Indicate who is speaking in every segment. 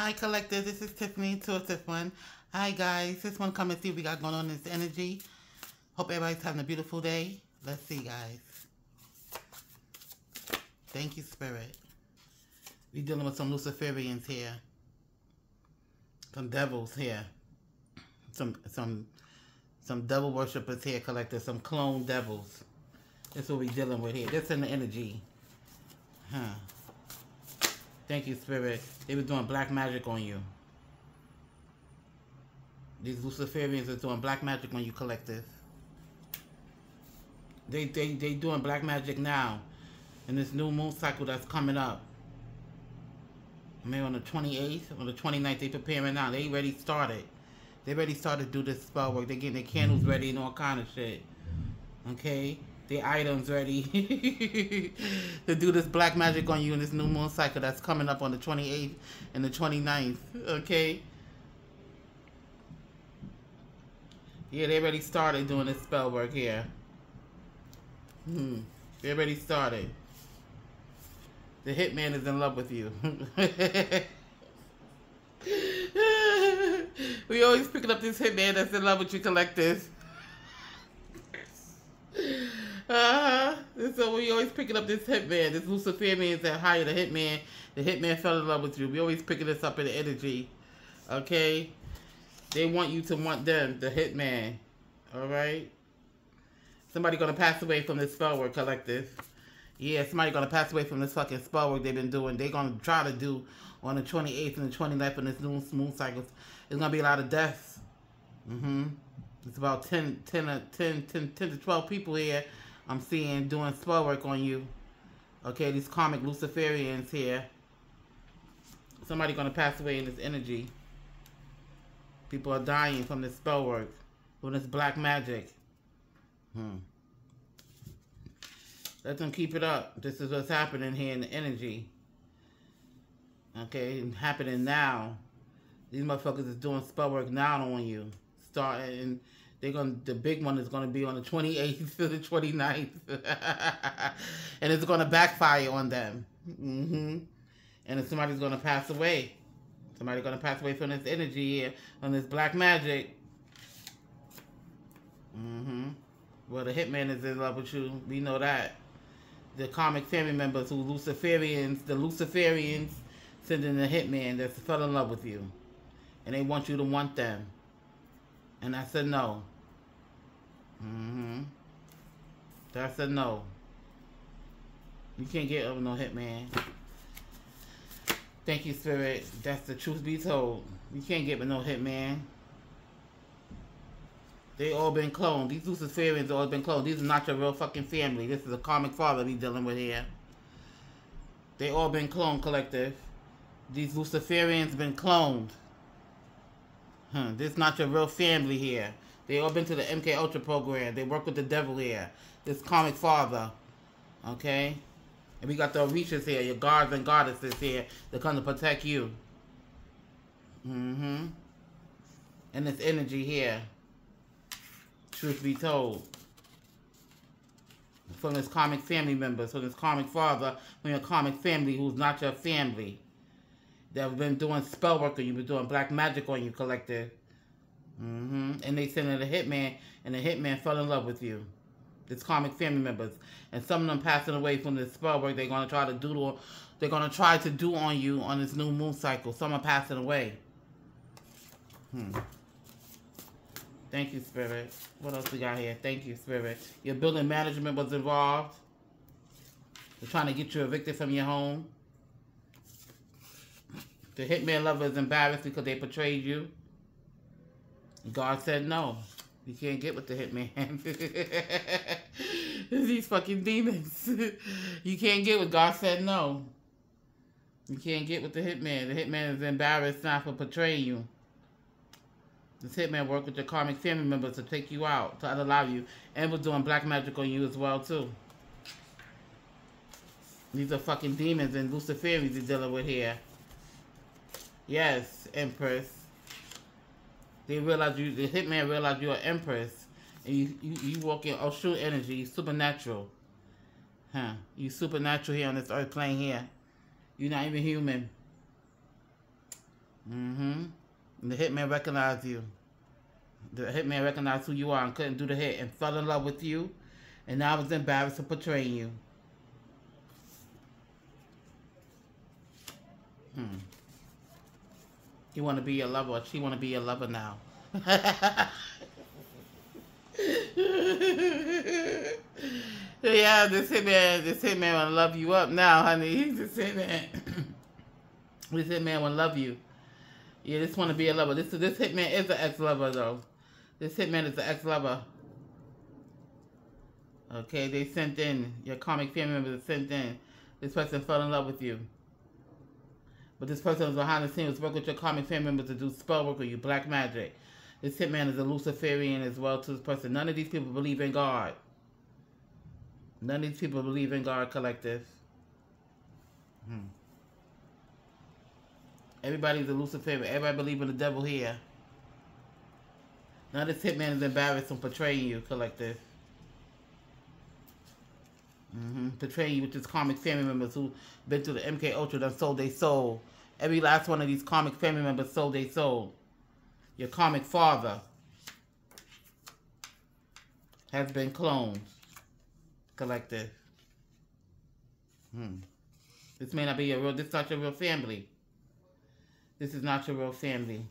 Speaker 1: Hi, collector. This is Tiffany, Intuitive One. Hi, guys. This one come and see what we got going on in this energy. Hope everybody's having a beautiful day. Let's see, guys. Thank you, Spirit. We dealing with some Luciferians here. Some devils here. Some some some devil worshippers here, collector. Some clone devils. That's what we dealing with here. That's in the energy. Huh. Thank you, Spirit. They were doing black magic on you. These Luciferians are doing black magic on you, collective. They they they doing black magic now, in this new moon cycle that's coming up. Maybe on the 28th, on the 29th, they preparing now. They already started. They already started to do this spell work. They getting their candles ready and all kind of shit. Okay? The items ready to do this black magic on you in this new moon cycle that's coming up on the 28th and the 29th. Okay? Yeah, they already started doing this spell work here. Hmm. They already started. The hitman is in love with you. we always picking up this hitman that's in love with you, collectors. Uh, so we always picking up this hitman, this Luciferian that hired the hitman. The hitman fell in love with you. We always picking this up in the energy. Okay? They want you to want them, the hitman. Alright? Somebody gonna pass away from this spell work collective. Yeah, somebody gonna pass away from this fucking spell work they've been doing. They're gonna try to do on the 28th and the 29th in this new moon cycles. There's gonna be a lot of deaths. Mm-hmm. It's about 10, 10, 10, 10, 10 to 12 people here I'm seeing doing spell work on you. Okay, these karmic Luciferians here. Somebody gonna pass away in this energy. People are dying from this spell work. From this black magic. Hmm. Let them keep it up. This is what's happening here in the energy. Okay, happening now. These motherfuckers is doing spell work now on you. Starting they're gonna the big one is gonna be on the 28th to the 29th, and it's gonna backfire on them. Mm-hmm. And if somebody's gonna pass away, somebody's gonna pass away from this energy here, on this black magic. Mm-hmm. Well, the hitman is in love with you. We know that. The karmic family members who Luciferians, the Luciferians, sending the hitman that fell in love with you, and they want you to want them. And I said no. Mm-hmm. That's a no. You can't get over no hitman. Thank you, Spirit. That's the truth be told. You can't get with no hitman. They all been cloned. These Luciferians all been cloned. These are not your real fucking family. This is a karmic father we dealing with here. They all been cloned, collective. These Luciferians been cloned. Huh, this not your real family here. They all been to the MK Ultra program. They work with the devil here. This karmic father. Okay? And we got the Orishas here, your guards and goddesses here. They're come to protect you. Mm-hmm. And this energy here. Truth be told. From this karmic family members, from this karmic father, from your karmic family who's not your family that have been doing spell work on you've been doing black magic on you, collective. Mm-hmm. And they sent in a hitman, and the hitman fell in love with you. It's karmic family members, and some of them passing away from this spell work they're gonna try to do. They're gonna try to do on you on this new moon cycle. Some are passing away. Hmm. Thank you, Spirit. What else we got here? Thank you, Spirit. Your building management was involved. They're trying to get you evicted from your home. The hitman lover is embarrassed because they betrayed you. God said no. You can't get with the hitman. These fucking demons. you can't get with God said no. You can't get with the hitman. The hitman is embarrassed not for betraying you. This hitman worked with your karmic family members to take you out, to allow you, and was doing black magic on you as well too. These are fucking demons and Luciferians you're dealing with here. Yes, Empress. They realize you, the hitman realize you're an Empress. And you, you, you walk in Oshun energy, supernatural. Huh. You supernatural here on this earth plane here. You're not even human. Mm-hmm. And the hitman recognized you. The hitman recognized who you are and couldn't do the hit and fell in love with you. And now was embarrassed for portraying you. Hmm. You want to be your lover. She want to be your lover now. yeah, this hitman, this hitman want to love you up now, honey. He's just hitman. this hitman want to love you. Yeah, this want to be a lover. This this hitman is an ex-lover though. This hitman is an ex-lover. Okay, they sent in your karmic family members sent in. This person fell in love with you. But this person was behind the scenes, working with your karmic family members to do spell work with you, black magic. This hitman is a Luciferian as well to this person. None of these people believe in God. None of these people believe in God collective. Hmm. Everybody's a Luciferian. Everybody believe in the devil here. Of this hitman is embarrassed from portraying you, collective. Mm-hmm. Portraying you with his karmic family members who been through the MK Ultra and sold their soul. Every last one of these karmic family members sold their soul your karmic father has been cloned. Collective. Hmm. This may not be your real, this is not your real family. This is not your real family.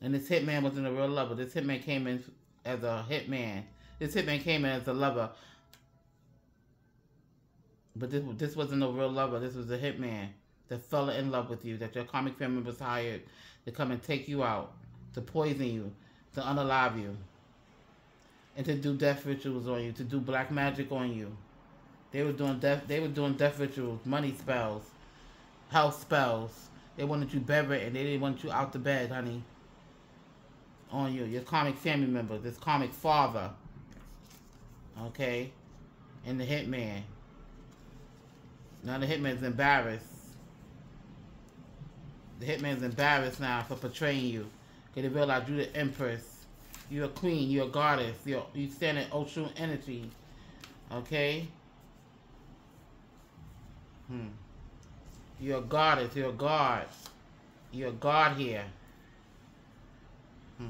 Speaker 1: And this hitman wasn't a real lover. This hitman came in as a hitman. This hitman came in as a lover. But this this wasn't a real lover. This was a hitman that fell in love with you, that your karmic family was hired to come and take you out, to poison you, to unalive you, and to do death rituals on you, to do black magic on you. They were doing death. They were doing death rituals, money spells, health spells. They wanted you and they didn't want you out the bed, honey. On you, your karmic family member, this karmic father. Okay, and the hitman. Now the hitman's embarrassed the hitman's embarrassed now for portraying you. Because they realize you're the empress. You're a queen. You're a goddess. You're, you stand in Oshun energy. Okay? Hmm. You're a goddess. You're a god. You're a god here. Hmm.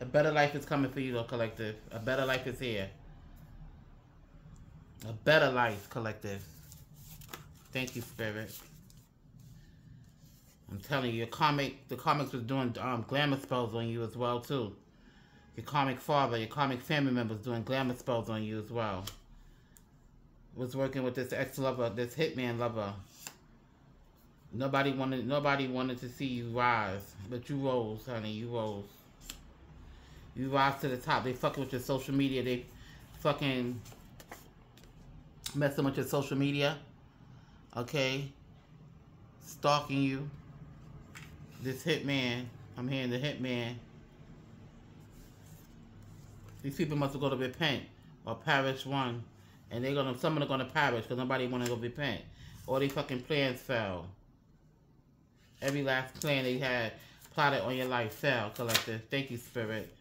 Speaker 1: A better life is coming for you, though, collective. A better life is here. A better life, collective. Thank you, Spirit. I'm telling you, your karmic, the karmics was doing um, glamour spells on you as well, too. Your karmic father, your karmic family members doing glamour spells on you as well. Was working with this ex-lover, this hitman lover. Nobody wanted, nobody wanted to see you rise, but you rose, honey. You rose. You rise to the top. They fucking with your social media. They fucking messing with your social media okay, stalking you. This hitman, I'm hearing the hitman. These people must have go to repent or perish one. And they're gonna, some of them are gonna perish because nobody wanna go repent. All these fucking plans fell. Every last plan they had plotted on your life fell, collective. Thank you, spirit.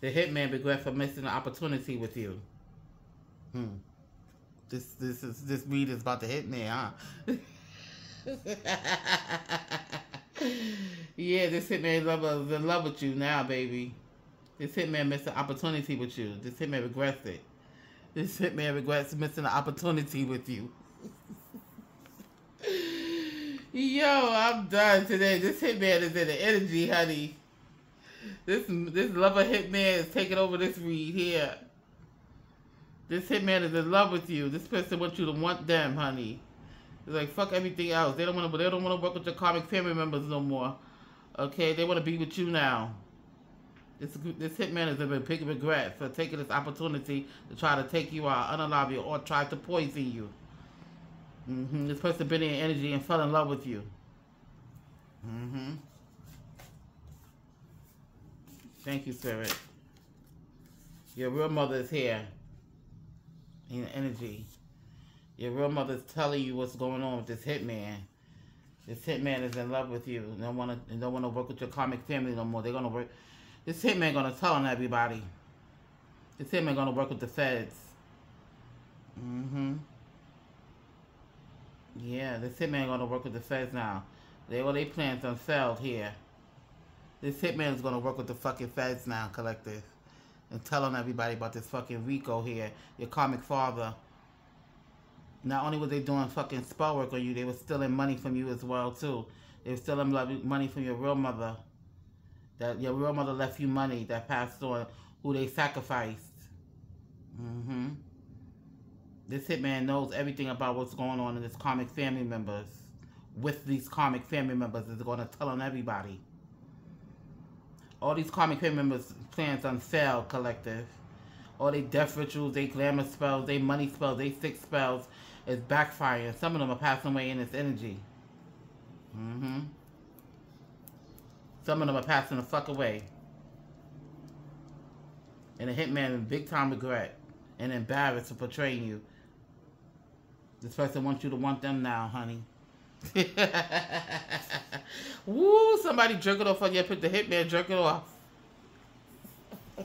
Speaker 1: The hitman regret for missing the opportunity with you. Hmm. This this is this read is about to hit me, huh? yeah, this hitman is in love with you now, baby. This hitman missed an opportunity with you. This hitman regrets it. This hitman regrets missing an opportunity with you. Yo, I'm done today. This hitman is in the energy, honey. This this lover hitman is taking over this read here. This hitman is in love with you. This person wants you to want them, honey. It's like fuck everything else. They don't want to. They don't want to work with your karmic family members no more. Okay, they want to be with you now. This this hitman is a big regret for taking this opportunity to try to take you out, unalive you, or try to poison you. Mm -hmm. This person been in energy and fell in love with you. Mm hmm Thank you, Spirit. Your real mother is here in energy. Your real mother's telling you what's going on with this hitman. This hitman is in love with you. They don't want to. Don't want to work with your karmic family no more. They're gonna work. This hitman gonna tell on everybody. This hitman gonna work with the feds. Mm-hmm. Yeah, this hitman gonna work with the feds now. They all they plans unfurled here. This hitman is gonna work with the fucking feds now, collective. And telling everybody about this fucking Rico here, your karmic father. Not only were they doing fucking spell work on you, they were stealing money from you as well too. They were stealing money from your real mother. That your real mother left you money that passed on, who they sacrificed. Mm-hmm. This hitman knows everything about what's going on in his karmic family members. With these karmic family members, is going to tell on everybody. All these karmic family members' plans on sale, collective. All they death rituals, they glamour spells, they money spells, they sick spells is backfiring. Some of them are passing away in this energy. Mm-hmm. Some of them are passing the fuck away. And a hitman in big time regret and embarrassed for portraying you. This person wants you to want them now, honey. Woo, somebody jerk it off on your put the hitman jerk it off.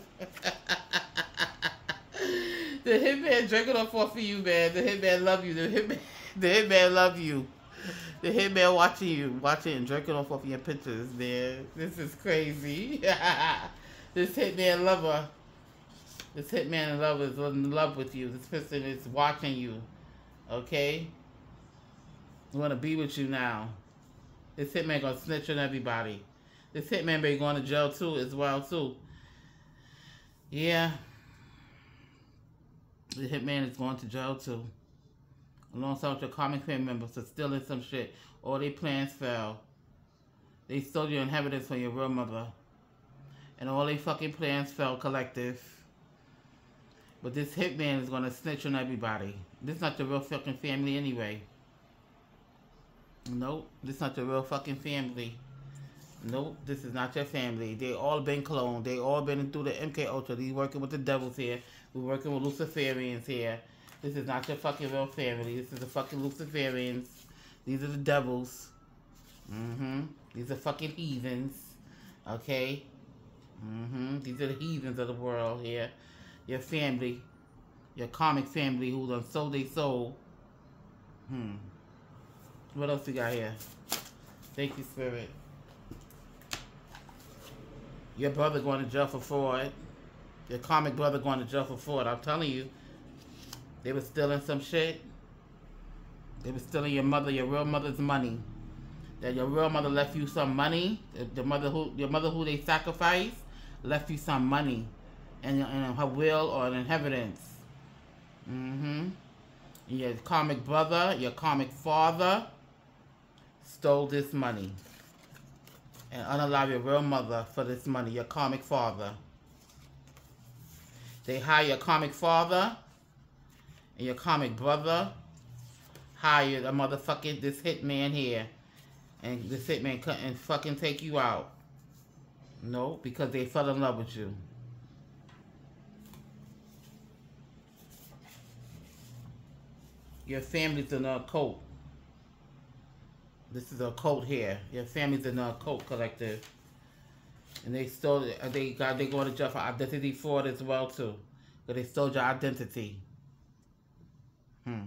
Speaker 1: the hitman jerk it off for you, man. The hitman love you. The hitman the hitman love you. The hitman watching you, watching and jerking off of your pictures, man. This is crazy. this hitman lover. This hitman lover is in love with you. This person is watching you. Okay? Want to be with you now. This hitman gonna snitch on everybody. This hitman be going to jail too as well too. Yeah. The hitman is going to jail too. Alongside with your karmic family members for stealing some shit. All their plans fell. They stole your inheritance from your real mother. And all their fucking plans fell collective. But this hitman is gonna snitch on everybody. This is not the real fucking family anyway. Nope, this is not your real fucking family. Nope, this is not your family. They all been cloned. They all been through the MK Ultra. These working with the devils here. We're working with Luciferians here. This is not your fucking real family. This is the fucking Luciferians. These are the devils. Mm-hmm. These are fucking heathens. Okay? Mm-hmm. These are the heathens of the world here. Your family. Your karmic family who done sold their soul. Hmm. What else we got here? Thank you, Spirit. Your brother going to jail for fraud. Your karmic brother going to jail for fraud. I'm telling you. They were stealing some shit. They were stealing your mother, your real mother's money. That your real mother left you some money. The mother who your mother who they sacrificed left you some money, and, and her will or an inheritance. Mm-hmm. Your karmic brother, your karmic father, stole this money and unalive your real mother for this money, your karmic father. They hire your karmic father and your karmic brother hired a motherfucking this hitman here. And this hitman couldn't fucking take you out. No, because they fell in love with you. Your family's in a cult. This is a cult here. Your family's in a cult collective. And they stole they got they going to jail for identity fraud as well too. But they stole your identity. Hmm.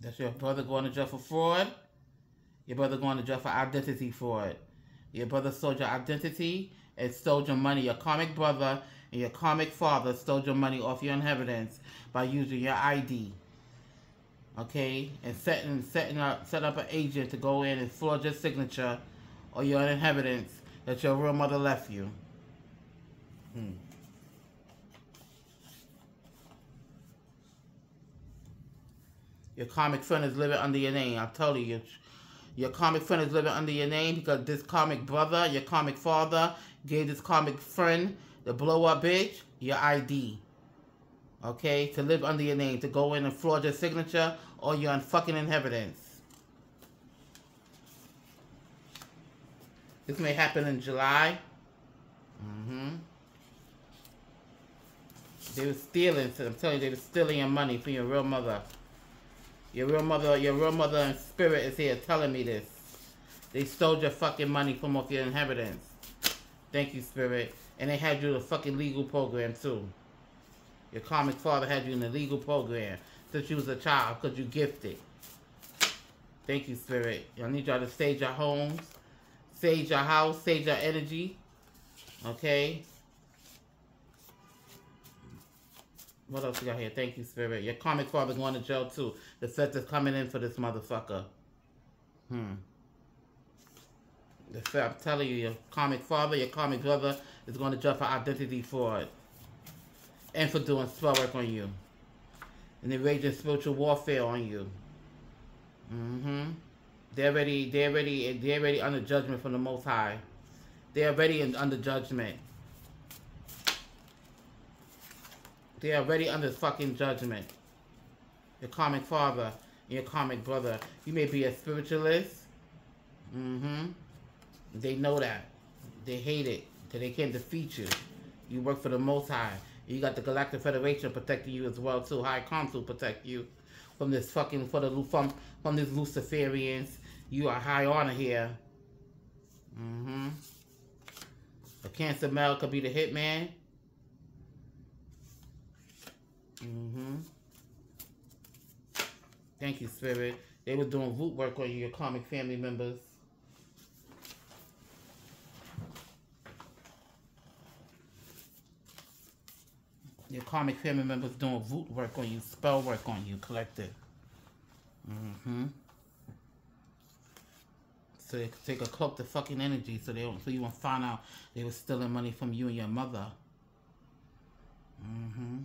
Speaker 1: That's your brother going to jail for fraud. Your brother going to jail for identity fraud. Your brother stole your identity and stole your money. Your karmic brother and your karmic father stole your money off your inheritance by using your ID. Okay, and setting setting up set up an agent to go in and forge your signature or your inheritance that your real mother left you. Hmm. Your karmic friend is living under your name. I'm telling you, your karmic friend is living under your name because this karmic brother, your karmic father, gave this karmic friend, the blow up bitch, your ID. Okay? To live under your name, to go in and fraud your signature or your fucking inheritance. This may happen in July. Mm-hmm. They were stealing, so I'm telling you, they were stealing your money from your real mother. Your real mother, your real mother in spirit is here telling me this. They stole your fucking money from off your inheritance. Thank you, spirit. And they had you a fucking legal program too. Your karmic father had you in a legal program since you was a child because you gifted. Thank you, Spirit. I need y'all to sage your homes, sage your house, sage your energy. Okay? What else we got here? Thank you, Spirit. Your karmic father going to jail too. The set is coming in for this motherfucker. Hmm. I'm telling you, your karmic father, your karmic brother is going to jail for identity fraud. And for doing spell work on you. And they're raging spiritual warfare on you. Mm-hmm. They're already, they're already, they're already under judgment from the Most High. They're already in, under judgment. They're already under fucking judgment. Your karmic father and your karmic brother. You may be a spiritualist. Mm-hmm. They know that. They hate it. Because they can't defeat you. You work for the Most High. You got the Galactic Federation protecting you as well too. High Council protect you from this fucking for the from from Luciferians. You are high honor here. Mm-hmm. A Cancer male could be the hitman. Mm-hmm. Thank you, Spirit. They were doing root work on your karmic family members. Your karmic family members doing root work on you, spell work on you, collective. Mm-hmm. So they could take a cloak the fucking energy so they don't so you won't find out they were stealing money from you and your mother. Mm-hmm.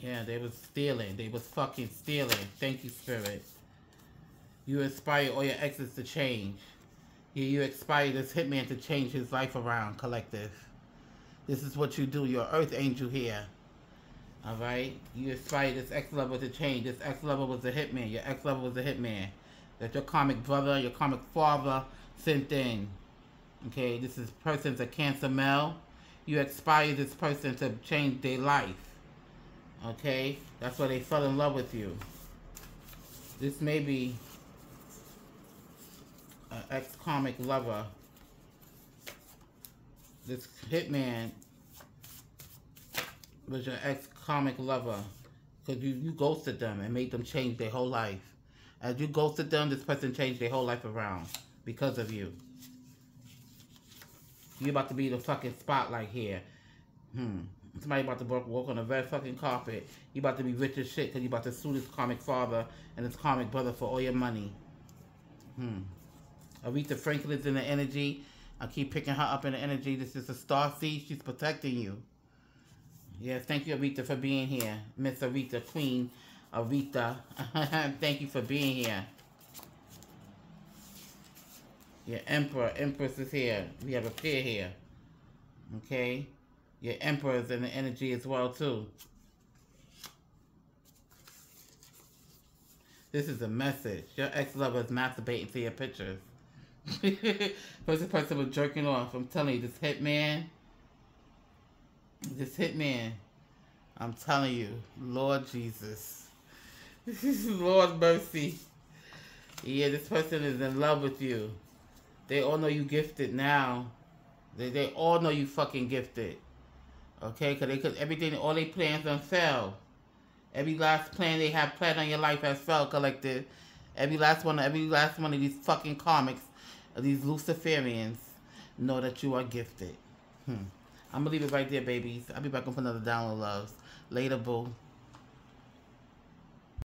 Speaker 1: Yeah, they was stealing. They was fucking stealing. Thank you, Spirit. You inspire all your exes to change. You, you inspire this hitman to change his life around, collective. This is what you do. Your earth angel here. Alright? You inspire this ex-lover to change. This ex-lover was a hitman. Your ex-lover was a hitman. That your karmic brother, your karmic father sent in. Okay? This is person's a cancer male. You inspire this person to change their life. Okay? That's why they fell in love with you. This may be an ex-karmic lover. This hitman was your ex-karmic lover. Because you, you ghosted them and made them change their whole life. As you ghosted them, this person changed their whole life around. Because of you. You're about to be the fucking spotlight here. Hmm. Somebody about to walk, on a red fucking carpet. You about to be rich as shit because you about to sue this karmic father and his karmic brother for all your money. Hmm. Aretha Franklin's in the energy. I keep picking her up in the energy. This is a star seed. She's protecting you. Yes, thank you, Aretha, for being here. Miss Aretha, Queen Aretha. thank you for being here. Your Emperor, Empress is here. We have a pair here. Okay? Your Emperor's in the energy as well, too. This is a message. Your ex-lover is masturbating to your pictures. First person was jerking off. I'm telling you, this hitman, this hitman, I'm telling you, Lord Jesus. Lord mercy. Yeah, this person is in love with you. They all know you gifted now. They, they all know you fucking gifted. Okay, because they, cause everything, all they plans on fell. Every last plan they have planned on your life has fell, collected. Every last one, every last one of these fucking karmics these Luciferians know that you are gifted. Hmm. I'm going to leave it right there, babies. I'll be back with another download loves. Later, boo.